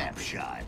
snapshot.